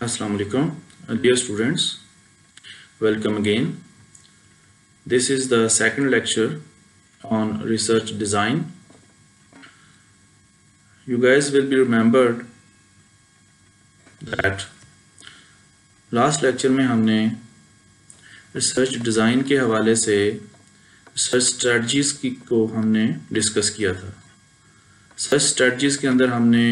Assalamu alaikum dear students welcome again this is the second lecture on research design you guys will be remembered that last lecture में हमने research design के हवाले से research strategies की को हमने discuss किया था रिसर्च स्ट्रेटजीज़ के अंदर हमने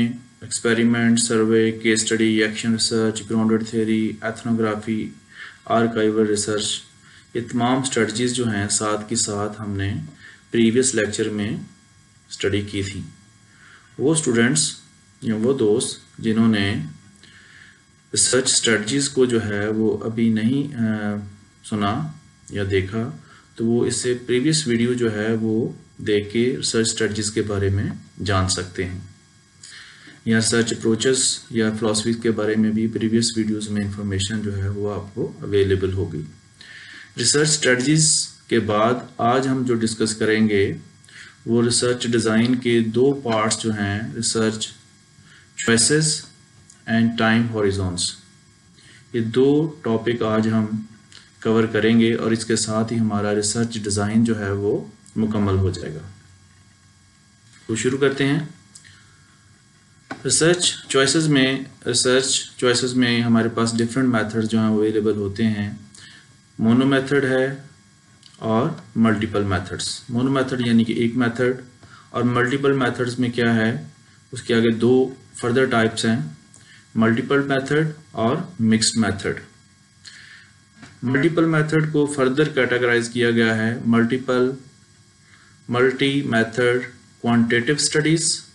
experiment survey case study action research grounded theory ethnography archival research ये तमाम स्ट्रेटजीज़ जो हैं साथ के साथ हमने प्रीवियस लेक्चर में स्टडी की थी। वो स्टूडेंट्स या वो दोस्त जिन्होंने रिसर्च स्ट्रेटजीज़ को जो है वो अभी नहीं आ, सुना या देखा तो वो इससे प्रीवियस वीडियो जो है वो देख के रिसर्च स्ट्रेटजीज़ के बारे में जान सकते हैं। या सर्च अप्रोचेस या फ़िलासफ़ी के बारे में भी प्रीवियस वीडियोस में इंफॉर्मेशन जो है वो आपको अवेलेबल होगी। रिसर्च स्ट्रेटजीज़ के बाद आज हम जो डिस्कस करेंगे, वो रिसर्च डिज़ाइन के दो पार्ट्स जो हैं research choices and time horizons ये दो टॉपिक आज हम कवर करेंगे और इसके साथ ही हमारा रिसर्च डिज़ाइन जो है वो मुकम्मल हो जाएगा। तो शुरू करते हैं। रिसर्च चॉइसेस में रिसर्च चॉइसेस में हमारे पास डिफरेंट मेथड जो हैं अवेलेबल होते हैं। मोनो मेथड है और मल्टीपल मेथड्स मोनो मेथड यानी कि एक मेथड और मल्टीपल मेथड्स में क्या है? उसके आगे दो फर्दर टाइप्स हैं। मल्टीपल मेथड और मिक्स्ड मेथड मल्टीपल मेथड को फर्दर कैटेगराइज किया गया है। Multiple multi method quantitative studies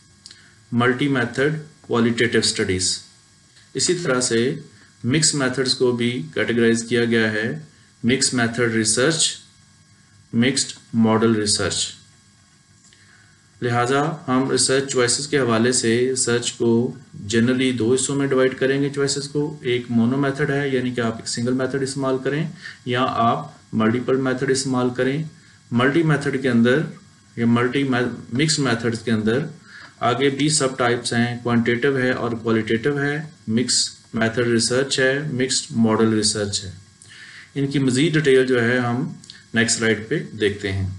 multi method qualitative studies इसी तरह से मिक्स मेथड्स को भी कैटेगराइज किया गया है। Mix method research mixed model research लिहाजा हम रिसर्च चॉइसेस के हवाले से रिसर्च को जनरली दो हिस्सों में डिवाइड करेंगे चॉइसेस को। एक मोनो मेथड है, यानी कि आप एक सिंगल मेथड इस्तेमाल करें, या आप मल्टीपल मेथड इस्तेमाल करें। मल्टी मेथड के अंदर, या मल्टी मिक्स मेथड्स के अंदर आगे भी सब टाइप्स हैं क्वांटिटेटिव है और क्वालिटेटिव है मिक्स मेथड रिसर्च है मिक्स्ड मॉडल रिसर्च है। इनकी मज़ीद डिटेल जो है हम नेक्स्ट स्लाइड पे देखते हैं।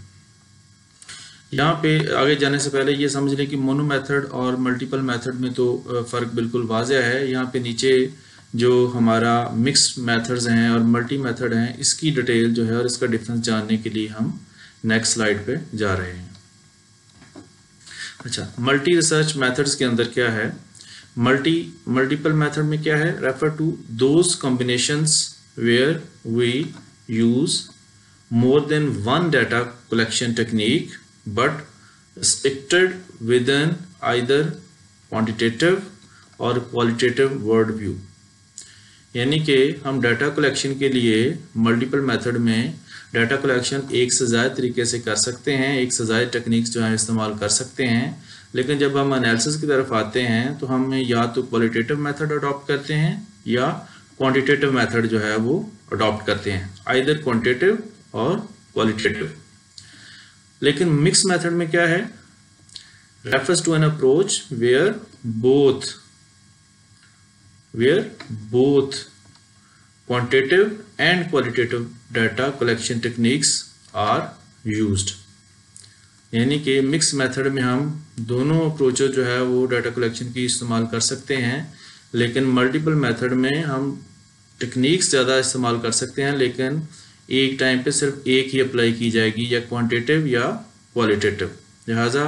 यहाँ पे आगे जाने से पहले ये समझ लें कि मोनो मेथड और मल्टीपल मेथड में तो फ़र्क बिल्कुल वाजह है। यहाँ पे नीचे जो हमारा मिक्स मेथड्स हैं और मल्टी मेथड हैं, इसकी डिटेल जो है और इसका डिफरेंस जानने के लिए हम नेक्स्ट स्लाइड पे जा रहे हैं। अच्छा मल्टी रिसर्च मेथड्स के अंदर क्या है? मल्टी मल्टीपल मेथड में क्या है? Refer to those combinations where we use more than one data collection technique but restricted within either quantitative और क्वालिटेटिव वर्ड व्यू यानी कि हम डाटा कलेक्शन के लिए मल्टीपल मेथड में डाटा कलेक्शन एक से ज़्यादा तरीके से कर सकते हैं, एक से ज़्यादा टेक्निक्स जो है इस्तेमाल कर सकते हैं। लेकिन जब हम एनालिसिस की तरफ़ आते हैं तो हम या तो क्वालिटेटिव मेथड अडॉप्ट करते हैं, या क्वांटिटेटिव मेथड जो है वो अडॉप्ट करते हैं। आइदर क्वांटिटेटिव और क्वालिटेटिव लेकिन मिक्स मेथड में क्या है? Refers to an approach where both where both quantitative and qualitative data collection techniques are used. यानी कि मिक्स मेथड में हम दोनों अप्रोचेज जो है वो डाटा कलेक्शन की इस्तेमाल कर सकते हैं, लेकिन मल्टीपल मेथड में हम टेक्निक्स ज़्यादा इस्तेमाल कर सकते हैं, लेकिन एक टाइम पे सिर्फ़ एक ही अप्लाई की जाएगी, या क्वांटिटेटिव या क्वालिटेटिव लिहाजा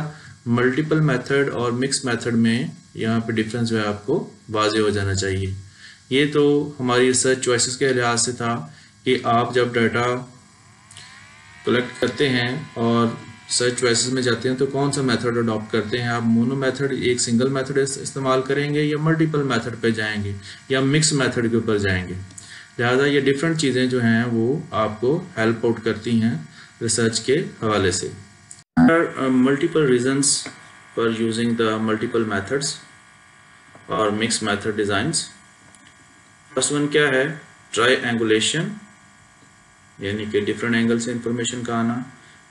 मल्टीपल मेथड और मिक्स मेथड में यहाँ पे डिफरेंस जो है आपको वाजे हो जाना चाहिए। ये तो हमारी रिसर्च चॉइसेस के लिहाज से था कि आप जब डाटा कलेक्ट करते हैं और सर्च चॉइसेस में जाते हैं तो कौन सा मेथड अडॉप्ट करते हैं? आप मोनो मेथड एक सिंगल मेथड इस्तेमाल करेंगे या मल्टीपल मेथड पे जाएँगे या मिक्स मेथड के ऊपर जाएँगे? लिहाजा ये डिफरेंट चीज़ें जो हैं, वो आपको हेल्प आउट करती हैं रिसर्च के हवाले से। Multiple reasons for using the multiple methods और mix method designs first one क्या है? ट्राई एंगुलेशन यानी कि डिफरेंट एंगल से इंफॉर्मेशन का आना।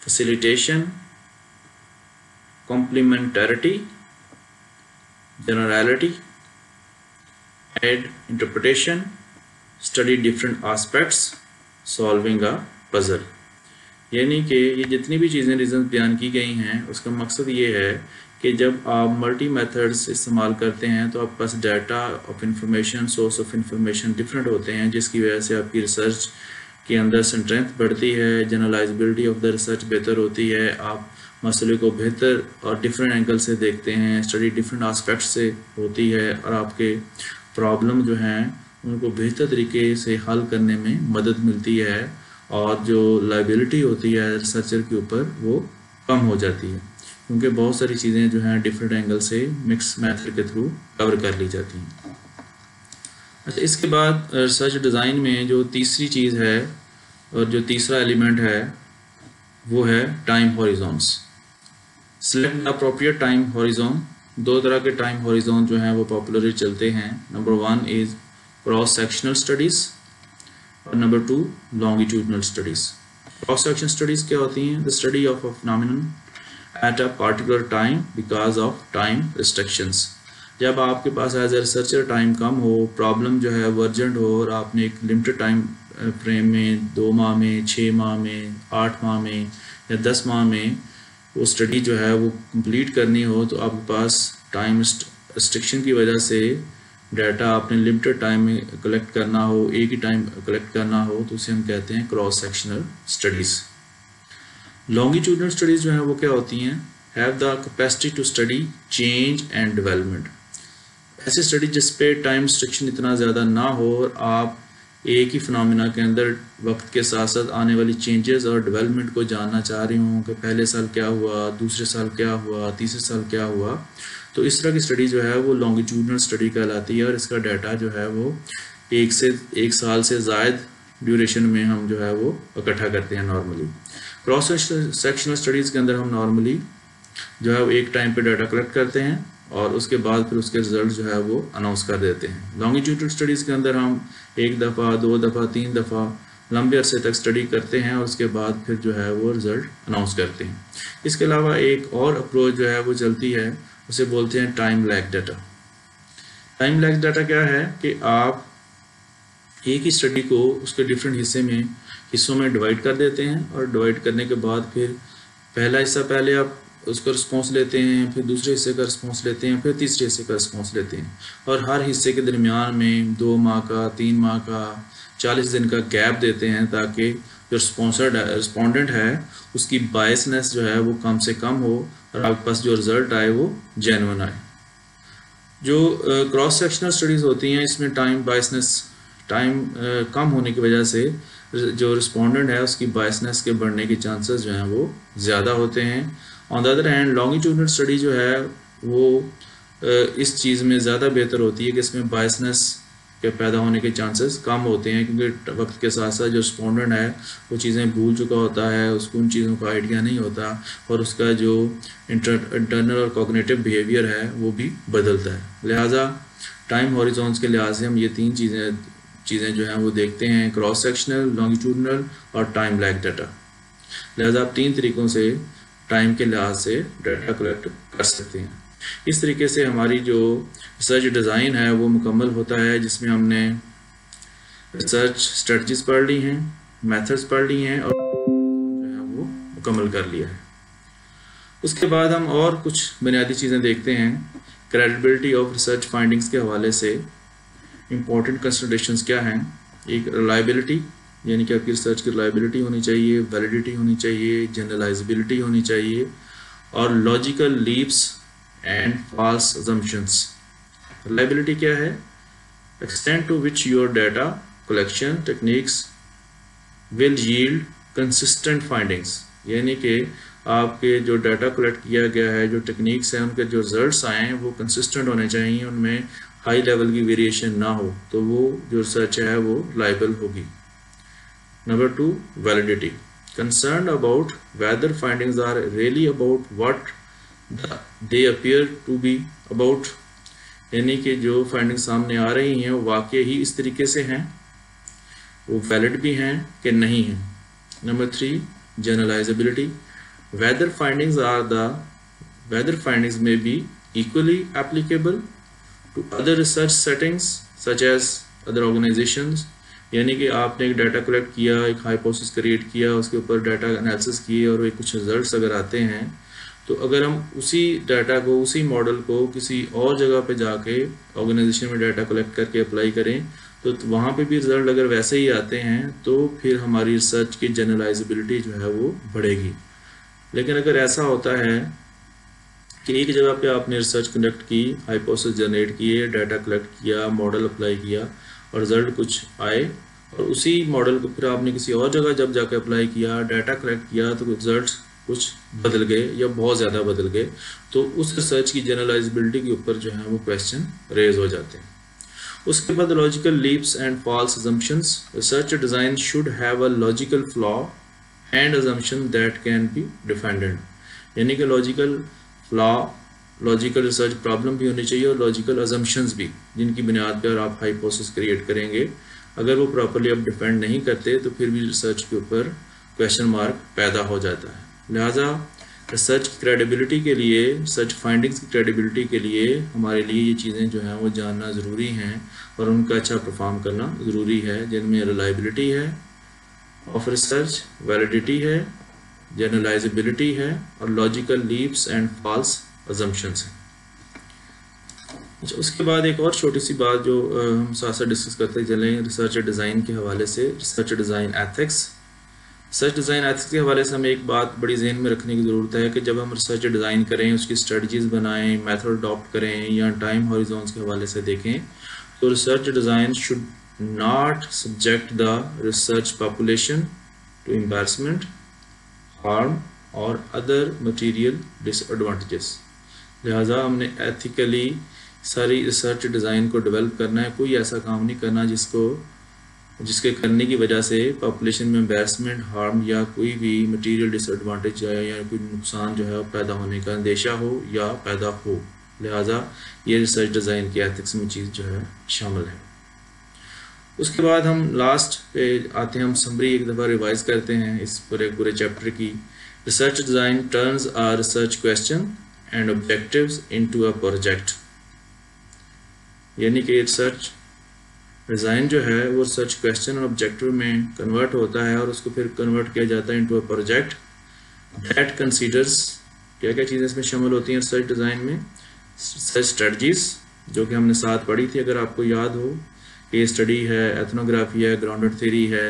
Facilitation complementarity generality aid interpretation study different aspects solving a puzzle यानी कि ये जितनी भी चीज़ें रीज़न बयान की गई हैं, उसका मकसद ये है कि जब आप मल्टी मेथड्स इस्तेमाल करते हैं तो आपके पास data of information source of information different होते हैं, जिसकी वजह से आपकी रिसर्च के अंदर स्ट्रेंथ बढ़ती है जनरलाइजबिलिटी ऑफ़ द रिसर्च बेहतर होती है, आप मसले को बेहतर और डिफरेंट एंगल से देखते हैं स्टडी डिफरेंट आस्पेक्ट से होती है, और आपके प्रॉब्लम जो हैं, उनको बेहतर तरीके से हल करने में मदद मिलती है, और जो लाइबिलिटी होती है रिसर्चर के ऊपर, वो कम हो जाती है। क्योंकि बहुत सारी चीज़ें जो हैं डिफरेंट एंगल से मिक्स मैथड के थ्रू कवर कर ली जाती हैं। अच्छा इसके बाद रिसर्च डिज़ाइन में जो तीसरी चीज़ है और जो तीसरा एलिमेंट है, वो है time horizons select appropriate time horizon दो तरह के टाइम हॉरिजोन जो हैं, वो पॉपुलरली चलते हैं। Number one is cross sectional studies और number two longitudinal studies cross section studies क्या होती हैं? The study of a phenomenon at a particular time because of time restrictions जब आपके पास एज ए रिसर्चर टाइम कम हो प्रॉब्लम जो है वर्जेंट हो और आपने एक लिमिटेड टाइम फ्रेम में, दो माह में छः माह में, आठ माह में या दस माह में वो स्टडी जो है वो कंप्लीट करनी हो तो आपके पास टाइम रिस्ट्रिक्शन की वजह से डाटा आपने लिमिटेड टाइम में कलेक्ट करना हो, एक ही टाइम कलेक्ट करना हो तो उसे हम कहते हैं cross sectional studies longitudinal studies जो हैं वो क्या होती हैं? Have the capacity to study change and development ऐसी स्टडी जिस पे टाइम रिस्ट्रिक्शन इतना ज़्यादा ना हो और आप एक ही फिनमिना के अंदर वक्त के साथ साथ आने वाली चेंजेस और डेवलपमेंट को जानना चाह रही हूँ कि पहले साल क्या हुआ, दूसरे साल क्या हुआ, तीसरे साल क्या हुआ तो इस तरह की स्टडी जो है वो लॉन्गिट्यूडनल स्टडी कहलाती है और इसका डाटा जो है वो एक से, एक साल से ज़ायद ड्यूरेशन में हम जो है वो इकट्ठा करते हैं नॉर्मली क्रॉस सेक्शनल स्टडीज़ के अंदर हम नॉर्मली जो है वो एक टाइम पे डाटा कलेक्ट करते हैं और उसके बाद फिर उसके रिज़ल्ट जो है वो अनाउंस कर देते हैं। लॉन्गिट्यूडल स्टडीज़ के अंदर हम एक दफ़ा, दो दफ़ा, तीन दफ़ा, लंबे अरसे तक स्टडी करते हैं और उसके बाद फिर जो है वो रिज़ल्ट अनाउंस करते हैं। इसके अलावा एक और अप्रोच जो है वो चलती है, उसे बोलते हैं time lag data time lag data क्या है कि आप एक ही स्टडी को उसके डिफरेंट हिस्से में, हिस्सों में डिवाइड कर देते हैं और डिवाइड करने के बाद फिर पहला हिस्सा पहले आप उसका रिस्पॉन्स लेते हैं, फिर दूसरे हिस्से का रिस्पॉन्स लेते हैं, फिर तीसरे हिस्से का रिस्पॉन्स लेते हैं। और हर हिस्से के दरमियान में दो माह का, तीन माह का, चालीस दिन का गैप देते हैं ताकि जो स्पॉन्सर्ड रिस्पॉन्डेंट है, उसकी बायसनेस जो है वो कम से कम हो और आपके पास जो रिज़ल्ट आए वो जेनवन आए। जो क्रॉस सेक्शनल स्टडीज़ होती हैं, इसमें टाइम बायसनेस टाइम कम होने की वजह से जो रिस्पोंडेंट है, उसकी बायसनेस के बढ़ने के चांसेस जो हैं वो ज़्यादा होते हैं। On the other hand longitudinal study जो है, वो इस चीज़ में ज़्यादा बेहतर होती है कि इसमें बायसनेस के पैदा होने के चांसेस कम होते हैं, क्योंकि वक्त के साथ साथ जो रिस्पोंडेंट है, वो चीज़ें भूल चुका होता है, उसको उन चीज़ों का आइडिया नहीं होता और उसका जो इंटर इंटरनल और कॉग्नेटिव बिहेवियर है, वो भी बदलता है। लिहाजा टाइम हॉरिजोन्स के लिहाज से हम ये तीन चीज़ें चीज़ें जो हैं वो देखते हैं क्रॉस सेक्शनल लॉन्गिट्यूडनल और टाइम लैग डाटा लिहाजा आप तीन तरीक़ों से टाइम के लिहाज से डाटा कलेक्ट कर सकते हैं। इस तरीके से हमारी जो रिसर्च डिज़ाइन है वो मुकम्मल होता है, जिसमें हमने रिसर्च स्ट्रेटजीज पढ़ ली हैं मेथड्स पढ़ ली हैं और जो है वो मुकम्मल कर लिया है। उसके बाद हम और कुछ बुनियादी चीज़ें देखते हैं क्रेडिबिलिटी ऑफ़ रिसर्च फाइंडिंग्स के हवाले से। इम्पोर्टेंट कंसिडरेशंस क्या हैं? एक रिलायबिलिटी यानी कि आपकी रिसर्च की रिलायबिलिटी होनी चाहिए वैलिडिटी होनी चाहिए जनरलाइजबिलिटी होनी चाहिए, और logical leaps and false assumptions reliability क्या है? Extent to which your data collection techniques will yield consistent findings यानी कि आपके जो डाटा कलेक्ट किया गया है, जो टेक्निक्स हैं, उनके जो रिजल्ट्स आए हैं, वो कंसिस्टेंट होने चाहिए, उनमें हाई लेवल की वेरिएशन ना हो तो वो जो रिसर्च है वो लाइबल होगी। Number two validity Concerned about whether findings are really about what the, they to be about. यानी कि जो फाइंडिंग सामने आ रही हैं वो वाकई ही इस तरीके से हैं? वो वैलिड भी हैं कि नहीं हैं? Number three generalisability whether findings are the whether findings may be equally applicable to other research settings such as other organisations यानी कि आपने एक डाटा कलेक्ट किया, एक हाइपोसिस क्रिएट किया, उसके ऊपर डाटा एनालिसिस किए और कुछ रिजल्ट्स अगर आते हैं तो अगर हम उसी डाटा को, उसी मॉडल को किसी और जगह पे जाके ऑर्गेनाइजेशन में डाटा कलेक्ट करके अप्लाई करें तो वहाँ पे भी रिज़ल्ट अगर वैसे ही आते हैं तो फिर हमारी रिसर्च की जनरलाइजेबिलिटी जो है वो बढ़ेगी। लेकिन अगर ऐसा होता है कि एक जगह पे आपने रिसर्च कंडक्ट की हाइपोसिस जनरेट किए डाटा कलेक्ट किया मॉडल अप्लाई किया और रिज़ल्ट कुछ आए और उसी मॉडल को फिर आपने किसी और जगह जब जाकर अप्लाई किया डाटा कलेक्ट किया तो रिज़ल्ट कुछ बदल गए या बहुत ज़्यादा बदल गए। तो उस रिसर्च की जनरलाइजबिलिटी के ऊपर जो है वो क्वेश्चन रेज हो जाते हैं। उसके बाद logical leaps and false assumptions research design should have a logical flaw and assumption that can be defended यानी कि logical flaw logical research problem भी होनी चाहिए और लॉजिकल अजम्पन्स भी, जिनकी बुनियाद पर आप हाइपोसिस क्रिएट करेंगे। अगर वो प्रॉपरली आप डिपेंड नहीं करते तो फिर भी रिसर्च के ऊपर क्वेश्चन मार्क पैदा हो जाता है। लिहाजा रिसर्च की क्रेडिबिलिटी के लिए रिसर्च फाइंडिंग्स की क्रेडिबिलिटी के लिए हमारे लिए ये चीज़ें जो हैं, वो जानना ज़रूरी हैं और उनका अच्छा परफॉर्म करना ज़रूरी है, जिनमें रिलायबिलिटी है ऑफ़ रिसर्च वैलिडिटी है जनरलाइजेबिलिटी है और logical leaps and false assumptions हैं। अच्छा उसके बाद एक और छोटी सी बात जो हम साथ साथ डिस्कस करते चलें रिसर्च डिज़ाइन के हवाले से research design ethics research design ethics के हवाले से हमें एक बात बड़ी जहन में रखने की ज़रूरत है कि जब हम रिसर्च डिज़ाइन करें, उसकी स्ट्रेटजीज़ बनाएँ मेथड अडॉप्ट करें या टाइम हॉरिजोन्स के हवाले से देखें तो research design should not subject the research population to embarrassment harm और अदर मटीरियल डिसएडवांटेजेस लिहाजा हमने एथिकली सारी रिसर्च डिज़ाइन को डेवलप करना है। कोई ऐसा काम नहीं करना जिसको, जिसके करने की वजह से पॉपुलेशन में एम्बेरसमेंट हार्म या कोई भी मटेरियल डिसएडवांटेज या कोई नुकसान जो है पैदा होने का अंदेशा हो या पैदा हो। लिहाजा ये रिसर्च डिज़ाइन की एथिक्स में चीज़ जो है शामिल है। उसके बाद हम लास्ट पे आते हैं, हम समरी एक दफ़ा रिवाइज करते हैं इस पूरे पूरे चैप्टर की। Research design turns our research question and objectives into a project यानी कि रिसर्च डिज़ाइन जो है, वो रिसर्च क्वेश्चन और ऑब्जेक्टिव में कन्वर्ट होता है और उसको फिर कन्वर्ट किया जाता है into a project that considers क्या क्या चीज़ें इसमें शामिल होती हैं रिसर्च डिज़ाइन में? रिसर्च स्ट्रेटजीज जो कि हमने साथ पढ़ी थी, अगर आपको याद हो कि स्टडी है एथनोग्राफी है ग्राउंडेड थेरी है,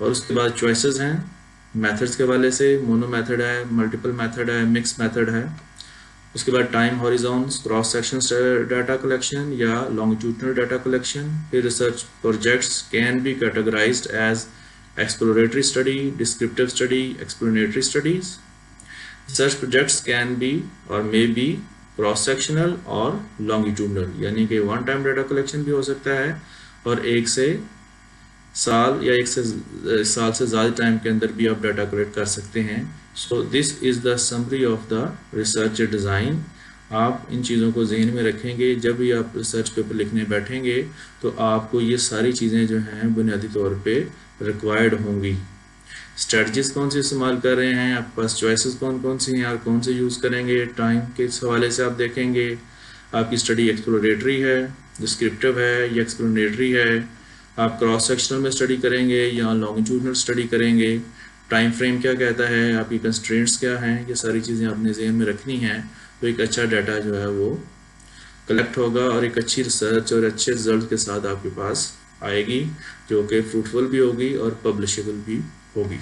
और उसके बाद चॉइसेस हैं मेथड्स के हवाले से मोनो मेथड है मल्टीपल मेथड है मिक्स मेथड है, उसके बाद time horizons cross section data collection या लॉन्गिट्यूडनल डाटा कलेक्शन फिर research projects can be categorised as exploratory study descriptive study explanatory studies research projects can be और may be cross sectional और longitudinal यानी कि one time data collection भी हो सकता है और एक से साल या एक से साल से ज़्यादा टाइम के अंदर भी आप डाटा कलेक्ट कर सकते हैं। So this is the summary of the research design आप इन चीज़ों को जहन में रखेंगे, जब भी आप रिसर्च पेपर लिखने बैठेंगे तो आपको ये सारी चीज़ें जो हैं बुनियादी तौर पे रिक्वायर्ड होंगी। स्ट्रेटजीज कौन सी इस्तेमाल कर रहे हैं? आपके पास चॉइसेस कौन कौन सी हैं? और कौन से यूज़ करेंगे? टाइम के हवाले से आप देखेंगे। आपकी स्टडी एक्सप्लोरेटरी है डिस्क्रिप्टिव है, या एक्सप्लोनेटरी है। आप क्रॉस सेक्शनल में स्टडी करेंगे या लॉन्गिट्यूडनल स्टडी करेंगे। टाइम फ्रेम क्या कहता है? आपकी कंस्ट्रेंट्स क्या हैं? ये सारी चीज़ें अपने जहन में रखनी हैं। तो एक अच्छा डाटा जो है वो कलेक्ट होगा और एक अच्छी रिसर्च और अच्छे रिज़ल्ट के साथ आपके पास आएगी, जो कि फ्रूटफुल भी होगी और पब्लिशेबल भी होगी